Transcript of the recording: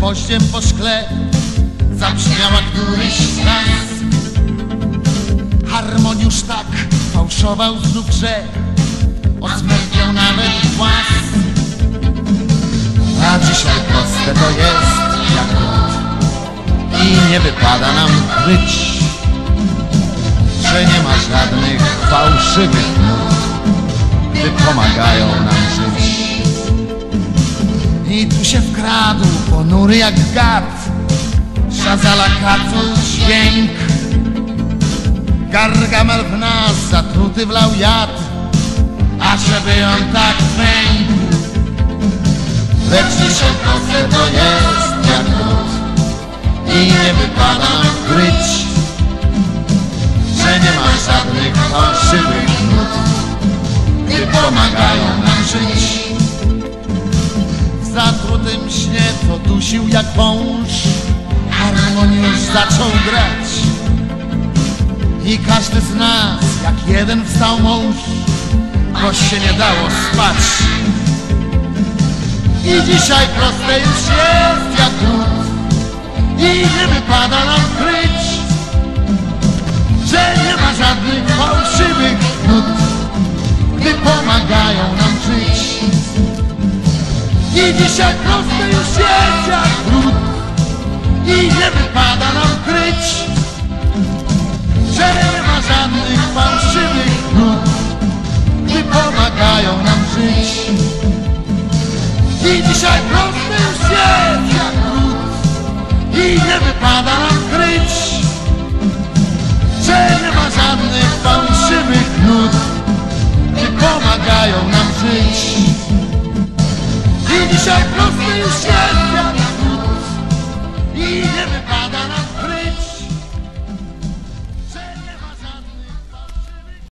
gwoździem po szkle zabrzmiała któryś z nas. Harmoniusz tak fałszował znów grze, osmerpiał nawet głaz. A dzisiaj proste to jest jak lód i nie wypada nam kryć, że nie ma żadnych fałszywych nut, gdy pomagają nam. I tu się wkradł, ponury jak gad, szazala kacu dźwięk. Gargamel w nas zatruty wlał jad, a żeby on tak pękł. Lecz dzisiaj proste to jest jak i nie wypada kryć, że nie ma żadnych fałszywych nut, gdy pomagają nam żyć. Zatrutym śnie, co dusił jak wąż, harmoniusz zaczął grać. I każdy z nas, jak jeden wstał mąż, bo się nie dało spać. I dzisiaj proste już jest jak lód I nie wypada nam kryć Że nie ma żadnych fałszywych nut Gdy pomagają I dzisiaj proste już jest jak lód I nie wypada nam kryć Że nie ma żadnych fałszywych nut Gdy pomagają nam żyć. I dzisiaj prosty już jest jak lód I nie wypada nam kryć Że nie ma żadnych fałszywych nut Gdy pomagają nam żyć I dzisiaj prosty już